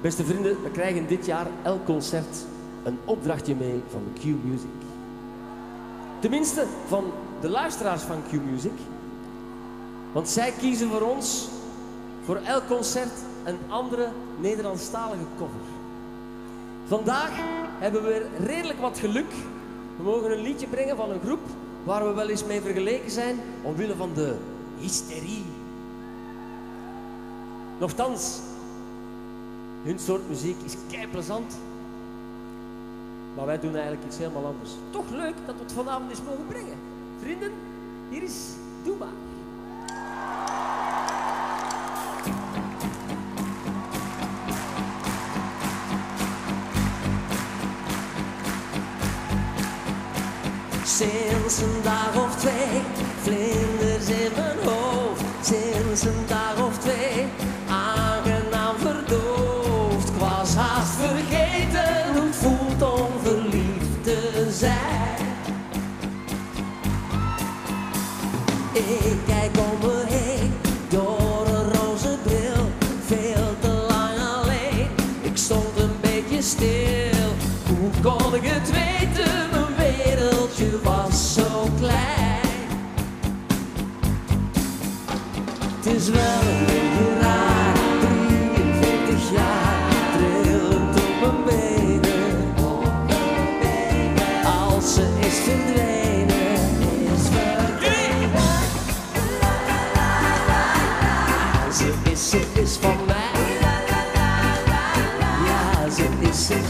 Beste vrienden, we krijgen dit jaar elk concert een opdrachtje mee van Q Music. Tenminste, van de luisteraars van Q Music. Want zij kiezen voor ons, voor elk concert, een andere Nederlandstalige cover. Vandaag hebben we weer redelijk wat geluk. We mogen een liedje brengen van een groep waar we wel eens mee vergeleken zijn omwille van de hysterie. Nochtans, hun soort muziek is kei plezant. Maar wij doen eigenlijk iets helemaal anders. Toch leuk dat we het vanavond eens mogen brengen. Vrienden, hier is Doe maar. Sinds een dag of twee, vlinders in mijn hoofd. Sinds een stil. Hoe kon ik het weten? Mijn wereldje was zo klein. Het is wel een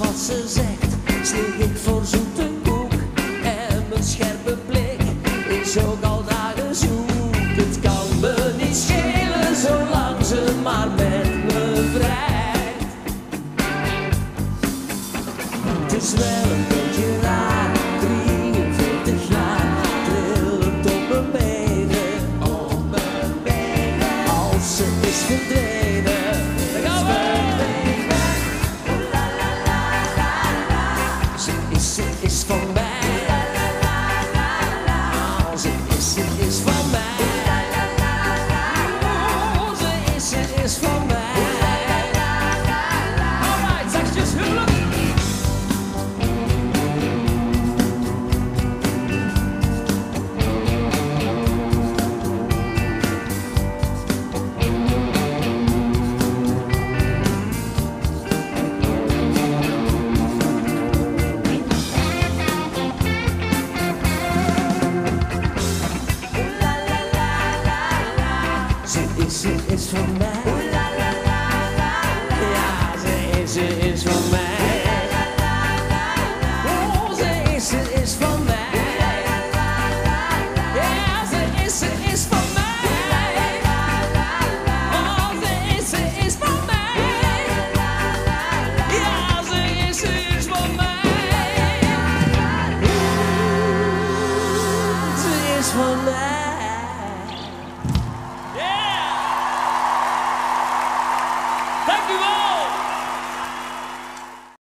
wat ze zegt, slik ik voor zoete koek. En mijn scherpe blik is ook al dagen zoek. Het kan me niet schelen, zolang ze maar met me vrijt. Het is wel Ze is, ze is ze is, ze